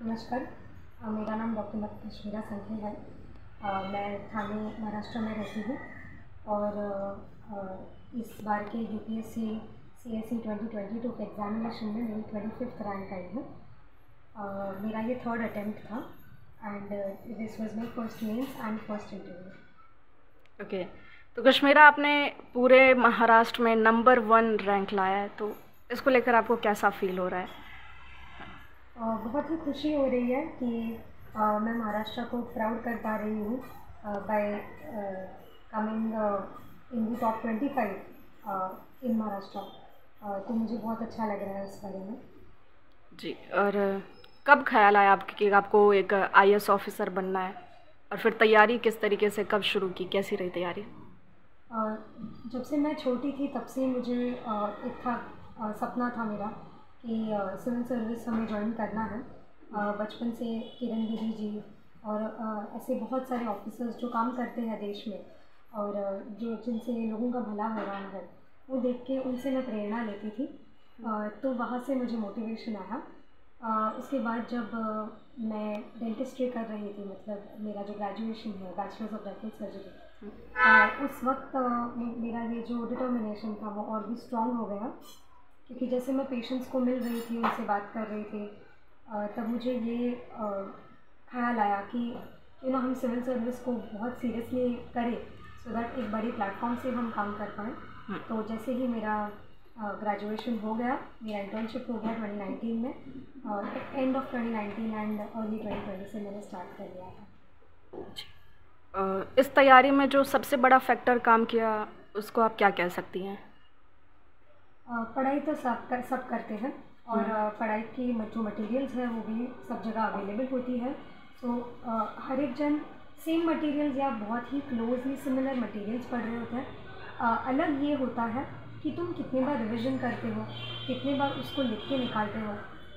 नमस्कार। मेरा नाम डॉक्टर कश्मीरा संखे है। मैं थाने महाराष्ट्र में रहती हूँ और इस बार के U P S C C S C twenty twenty two के एग्ज़ामिनेशन में मेरी ट्वेंटी फिफ्थ रैंक आई है। मेरा ये थर्ड अटैम्प्ट था and this was my first means and first interview okay तो कश्मीरा, आपने पूरे महाराष्ट्र में नंबर वन रैंक लाया है तो इसको लेकर आपको कैसा फील हो रहा है? बहुत ही खुशी हो रही है कि मैं महाराष्ट्र को प्राउड कर पा रही हूँ by coming in the top twenty five in Maharashtra. तो मुझे बहुत अच्छा लग रहा है इस बारे में। जी और कब ख्याल आया आपके कि आपको एक आई ऑफिसर बनना है? और फिर तैयारी किस तरीके से कब शुरू की? कैसी रही तैयारी? जब से मैं छोटी थी तब से मुझे एक था सपना था मेरा। कि सिविल सर्विस हमें ज्वाइन करना है। बचपन से किरण दीदी जी और ऐसे बहुत सारे ऑफिसर्स जो काम करते हैं देश में और जो, जिनसे लोगों का भला हो रहा है, वो देख के उनसे मैं प्रेरणा लेती थी। तो वहाँ से मुझे मोटिवेशन आया। उसके बाद जब मैं डेंटिस्ट्री कर रही थी मतलब मेरा जो ग्रेजुएशन है बैचलर्स ऑफ़ डेंटल सर्जरी उस वक्त मेरा ये जो डिटर्मिनेशन था, वो और भी स्ट्रॉन्ग हो गया। क्योंकि जैसे मैं पेशेंट्स को मिल रही थी उनसे बात कर रही थी तब मुझे ये ख्याल आया कि यू नो हम सिविल सर्विस को बहुत सीरियसली करें सो दैट एक बड़ी प्लेटफॉर्म से हम काम कर पाएँ। तो जैसे ही मेरा ग्रेजुएशन हो गया मेरा इंटर्नशिप हो गया 2019 में और एंड ऑफ़ 2019 एंड अर्ली 2020 से मैंने स्टार्ट कर लिया था। इस तैयारी में जो सबसे बड़ा फैक्टर काम किया उसको आप क्या कह सकती हैं? पढ़ाई तो सब कर सब करते हैं और पढ़ाई की जो मटेरियल्स है वो भी सब जगह अवेलेबल होती है। सो हर एक जन सेम मटेरियल्स या बहुत ही क्लोजली सिमिलर मटेरियल्स पढ़ रहे होते हैं। अलग ये होता है कि तुम कितने बार रिविजन करते हो कितने बार उसको लिख के निकालते हो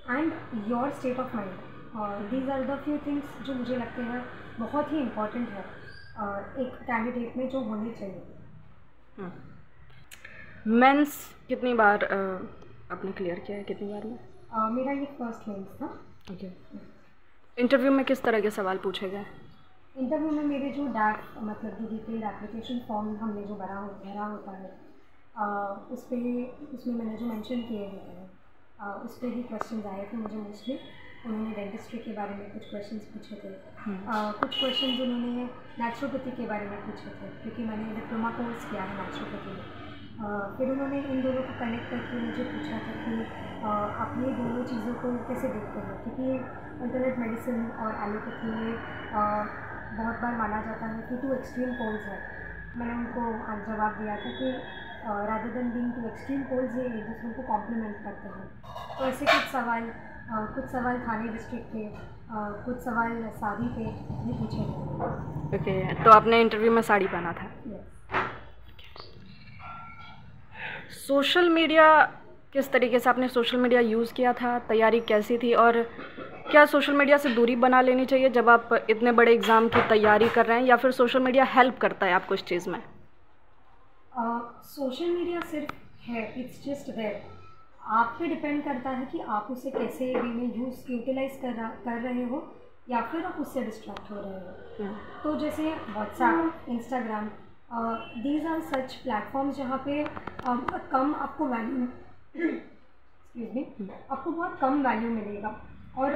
and your state of mind और these are the few things जो मुझे लगते हैं बहुत ही इंपॉर्टेंट है एक कैंडिडेट में जो होनी चाहिए। मेंस कितनी बार आपने क्लियर किया है? कितनी बार में? अ, मेरा ये फ़र्स्ट मेंस था। ओके इंटरव्यू में किस तरह के सवाल पूछे गए? इंटरव्यू में मेरे जो डैक मतलब जो डिटेल्ड एप्लीकेशन फॉर्म हमने जो भरा हो भरा होता है आ, उस पर उसमें मैंने जो मेंशन किए होते हैं उस पर ही क्वेश्चन आए थे मुझे मोस्टली उन्होंने डेंटिस्ट्री के बारे में कुछ क्वेश्चन पूछे थे। आ, कुछ क्वेश्चन उन्होंने नेचुरोपैथी के बारे में पूछे थे क्योंकि मैंने डिप्लोमा कोर्स किया है नेचुरोपैथी में। आ, फिर उन्होंने इन दोनों को कनेक्ट करके मुझे पूछा था कि आप ये दोनों चीज़ों को कैसे देखते हैं? क्योंकि अल्टरनेट मेडिसिन और एलोपैथी में बहुत बार माना जाता है कि टू एक्सट्रीम पोल्स है। मैंने उनको आज जवाब दिया था कि rather than being two extreme poles ये एक दूसरे को कॉम्प्लीमेंट करते हैं। तो ऐसे कुछ सवाल आ, कुछ सवाल थाने डिस्ट्रिक्ट के आ, कुछ सवाल साड़ी पे भी पूछे गए। ओके तो आपने इंटरव्यू में साड़ी पहना था? Yes. सोशल मीडिया किस तरीके से आपने सोशल मीडिया यूज़ किया था? तैयारी कैसी थी? और क्या सोशल मीडिया से दूरी बना लेनी चाहिए जब आप इतने बड़े एग्ज़ाम की तैयारी कर रहे हैं या फिर सोशल मीडिया हेल्प करता है आपको इस चीज़ में? सोशल uh, मीडिया सिर्फ़ है इट्स जस्ट देयर आप पे डिपेंड करता है कि आप उसे कैसे वे में यूज़ यूटिलाइज कर रहा कर रहे हो या फिर आप उससे डिस्ट्रैक्ट हो रहे हो। तो जैसे WhatsApp Instagram these are such platforms जहाँ पे बहुत कम आपको वैल्यू एक्सक्यूज मी आपको बहुत कम वैल्यू मिलेगा और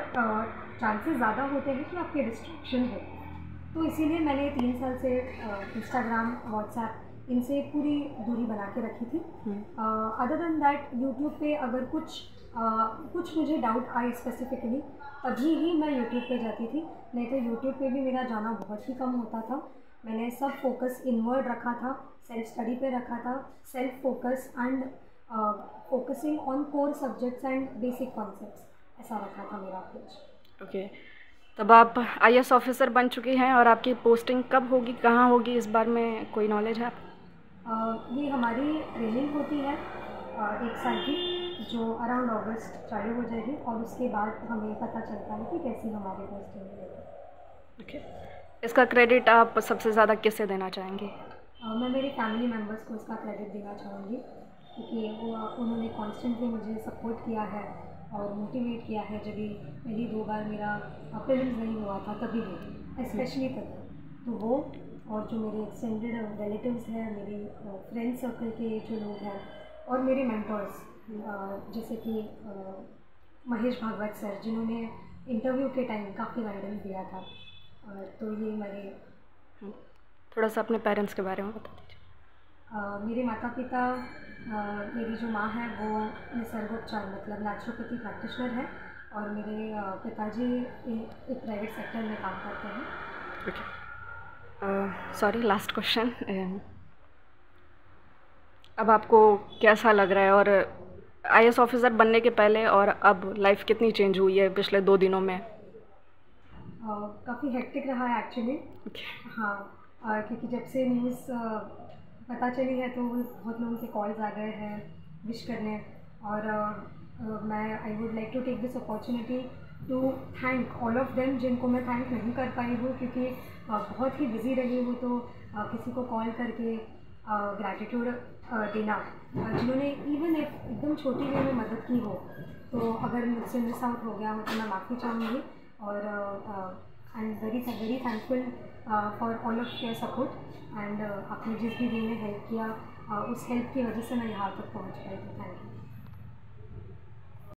चांसेस ज़्यादा होते हैं कि आपके डिस्ट्रैक्शन हो। तो इसीलिए मैंने तीन साल से इंस्टाग्राम व्हाट्सएप इनसे पूरी दूरी बना के रखी थी। अदर देन दैट यूट्यूब पे अगर कुछ कुछ मुझे डाउट आए स्पेसिफिकली तभी ही मैं यूट्यूब पे जाती थी। नहीं तो यूट्यूब पे भी मेरा जाना बहुत ही कम होता था। मैंने सब फोकस इनवर्ड रखा था सेल्फ स्टडी पे रखा था self focus and focusing on core subjects and basic concepts ऐसा रखा था मेरा अप्रोच ओके तब आप आई ऑफिसर बन चुकी हैं और आपकी पोस्टिंग कब होगी कहाँ होगी इस बार में कोई नॉलेज है? आप अ, ये हमारी ट्रेनिंग होती है अ, एक साल की जो अराउंड अगस्त चालू हो जाएगी और उसके बाद हमें पता चलता है कि कैसी हमारी पोस्टिंग है ओके इसका क्रेडिट आप सबसे ज़्यादा किसे देना चाहेंगे? मैं मेरी फैमिली मेंबर्स को इसका क्रेडिट देना चाहूँगी, क्योंकि वो, उन्होंने कॉन्स्टेंटली मुझे सपोर्ट किया है और मोटिवेट किया है। जब भी पहली दो बार मेरा फ़िल्म नहीं हुआ था, तभी भी स्पेशली तभी तो वो और जो मेरे एक्सटेंडेड रिलेटिव्स हैं, मेरे फ्रेंड सर्कल के जो लोग हैं और मेरे मेंटर्स जैसे कि महेश भागवत सर जिन्होंने इंटरव्यू के टाइम काफ़ी गाइडेंस दिया था। तो ये मेरे हम्म, थोड़ा सा अपने पेरेंट्स के बारे में बता दीजिए। मेरे माता पिता मेरी जो माँ है वो निसर्गोपचार मतलब नेचुरोपैथी प्रैक्टिशनर है और मेरे पिताजी एक प्राइवेट सेक्टर में काम करते हैं। सॉरी लास्ट क्वेश्चन अब आपको कैसा लग रहा है? और आई ऑफिसर बनने के पहले और अब लाइफ कितनी चेंज हुई है पिछले दो दिनों में? काफ़ी हेक्टिक रहा है एक्चुअली हाँ और क्योंकि जब से न्यूज़ पता चली है तो बहुत लोगों के कॉल्स आ गए हैं विश करने। और uh, मैं I would like to take this opportunity to thank all of them जिनको मैं थैंक नहीं कर पाई हूँ क्योंकि बहुत ही बिज़ी रही हूँ तो किसी को कॉल करके ग्रैटिट्यूड देना। जिन्होंने इवन एक एकदम छोटी वे में मदद की हो तो अगर मुझसे मिस आउट हो गया हो तो मैं माफ़ी चाहूँगी। और I am very very thankful for all of your support and आपने जिस भी वे में हेल्प किया uh, उस हेल्प की वजह से मैं यहाँ तक पहुँच पाई। थी थैंक यू